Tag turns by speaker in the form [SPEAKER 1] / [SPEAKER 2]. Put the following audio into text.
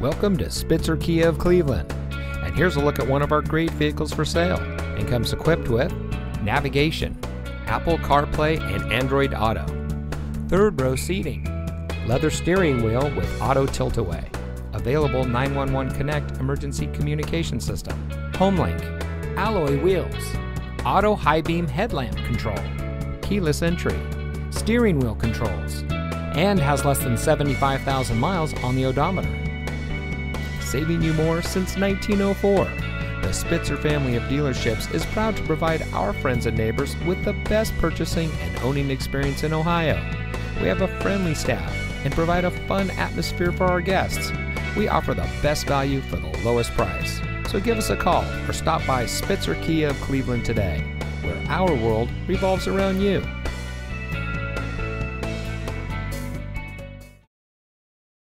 [SPEAKER 1] Welcome to Spitzer Kia of Cleveland. And here's a look at one of our great vehicles for sale. And comes equipped with navigation, Apple CarPlay and Android Auto, third row seating, leather steering wheel with auto tilt-away, available 911 Connect emergency communication system, HomeLink, alloy wheels, auto high beam headlamp control, keyless entry, steering wheel controls, and has less than 75,000 miles on the odometer. Saving you more since 1904. The Spitzer family of dealerships is proud to provide our friends and neighbors with the best purchasing and owning experience in Ohio. We have a friendly staff and provide a fun atmosphere for our guests. We offer the best value for the lowest price. So give us a call or stop by Spitzer Kia of Cleveland today, where our world revolves around you.